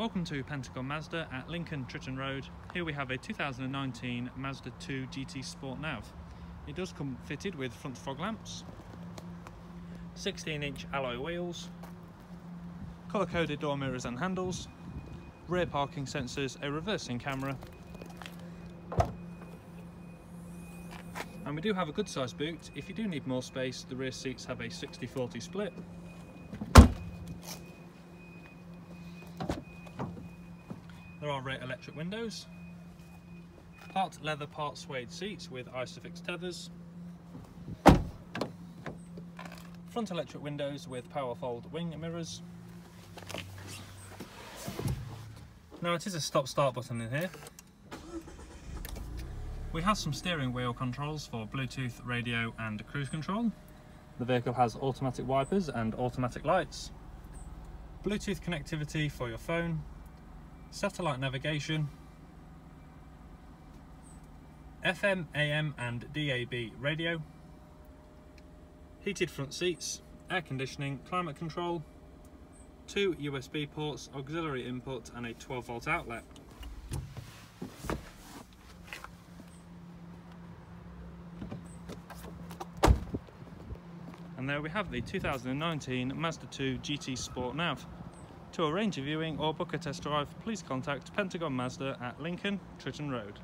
Welcome to Pentagon Mazda at Lincoln Tritton Road. Here we have a 2019 Mazda 2 GT Sport Nav. It does come fitted with front fog lamps, 16 inch alloy wheels, colour coded door mirrors and handles, rear parking sensors, a reversing camera, and we do have a good sized boot. If you do need more space, the rear seats have a 60-40 split. There are rear electric windows, part leather, part suede seats with Isofix tethers, front electric windows with power fold wing mirrors. Now it is a stop start button in here. We have some steering wheel controls for Bluetooth, radio and cruise control. The vehicle has automatic wipers and automatic lights. Bluetooth connectivity for your phone, satellite navigation, FM, AM and DAB radio, heated front seats, air conditioning, climate control, two USB ports, auxiliary input and a 12 volt outlet. And there we have the 2019 Mazda 2 GT Sport Nav. To arrange a viewing or book a test drive, please contact Pentagon Mazda at Lincoln, Tritton Road.